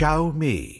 Xiaomi.